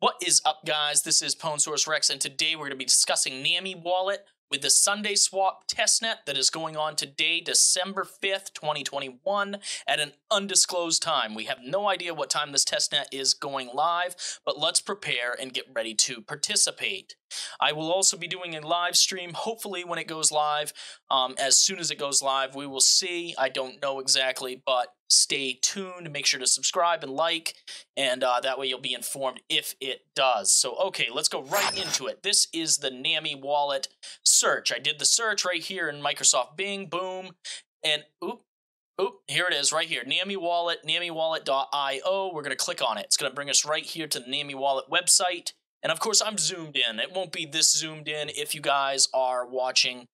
What is up, guys? This is Pwnsaurus Rex, and today we're going to be discussing NAMI Wallet with the Sundae Swap testnet that is going on today, December 5th, 2021, at an undisclosed time. We have no idea what time this testnet is going live, but let's prepare and get ready to participate. I will also be doing a live stream, hopefully, when it goes live. Um, as soon as it goes live, we will see. I don't know exactly, but stay tuned. Make sure to subscribe and like, and uh, that way you'll be informed if it does. So, okay, let's go right into it. This is the NAMI wallet search. I did the search right here in Microsoft Bing, boom, and oop, Oop, here it is right here. NAMI Wallet, NAMIWallet.io. We're going to click on it. It's going to bring us right here to the NAMI Wallet website. And of course, I'm zoomed in. It won't be this zoomed in if you guys are watching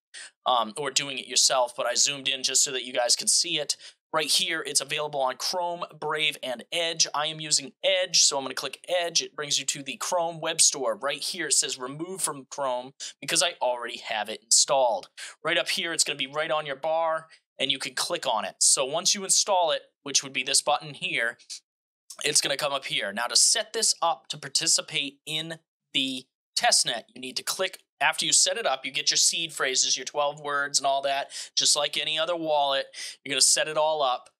um, or doing it yourself, but I zoomed in just so that you guys can see it. Right here, it's available on Chrome, Brave, and Edge. I am using Edge, so I'm going to click Edge. It brings you to the Chrome Web Store. Right here, it says Remove from Chrome because I already have it installed. Right up here, it's going to be right on your bar, and you can click on it. So once you install it, which would be this button here, it's going to come up here. Now, to set this up to participate in the testnet, you need to click after you set it up, you get your seed phrases, your 12 words, and all that, just like any other wallet. You're going to set it all up.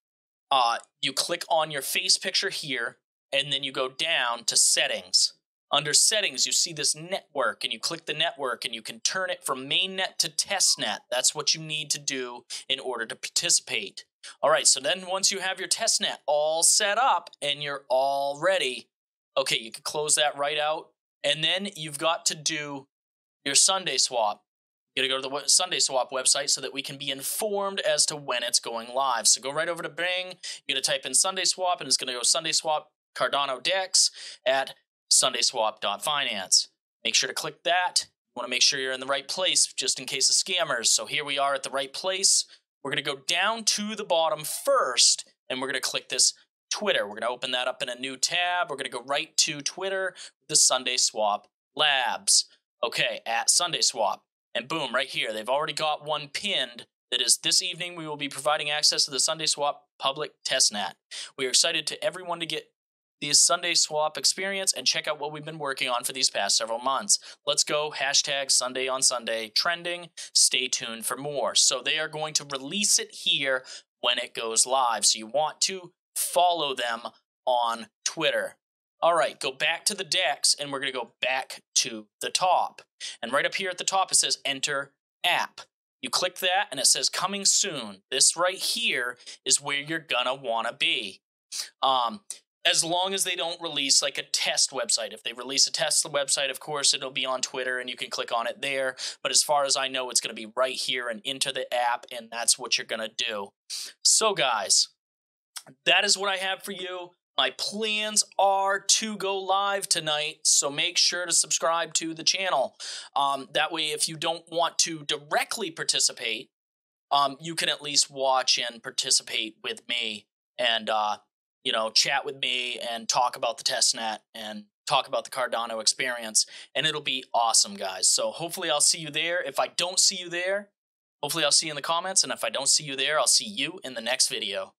Uh, you click on your face picture here, and then you go down to settings. Under settings, you see this network, and you click the network, and you can turn it from mainnet to testnet. That's what you need to do in order to participate. All right, so then once you have your testnet all set up and you're all ready, okay, you can close that right out. And then you've got to do your Sundae swap. You gotta go to the Sundae Swap website so that we can be informed as to when it's going live. So go right over to Bing. You gotta type in Sundae Swap, and it's gonna go Sundae Swap Cardano Dex at SundaeSwap.finance. Make sure to click that. You want to make sure you're in the right place just in case of scammers. So here we are at the right place. We're going to go down to the bottom first, and we're going to click this Twitter. We're going to open that up in a new tab. We're going to go right to Twitter, the Sundae Swap Labs. Okay, at Sundae Swap. And boom, right here, they've already got one pinned that is this evening we will be providing access to the Sundae Swap public testnet. We are excited to everyone to get the Sundae Swap experience and check out what we've been working on for these past several months. Let's go, hashtag Sundae on Sunday trending. Stay tuned for more. So they are going to release it here when it goes live. So you want to follow them on Twitter. All right, go back to the DEX and we're going to go back to the top. And right up here at the top, it says enter app. You click that and it says coming soon. This right here is where you're going to want to be. Um, as long as they don't release like a test website. If they release a test website, of course, it'll be on Twitter and you can click on it there. But as far as I know, it's going to be right here and into the app, and that's what you're going to do. So, guys, that is what I have for you. My plans are to go live tonight, so make sure to subscribe to the channel. Um, that way, if you don't want to directly participate, um, you can at least watch and participate with me and, uh, you know, chat with me and talk about the testnet and talk about the Cardano experience. And it'll be awesome, guys. So hopefully, I'll see you there. If I don't see you there, hopefully, I'll see you in the comments. And if I don't see you there, I'll see you in the next video.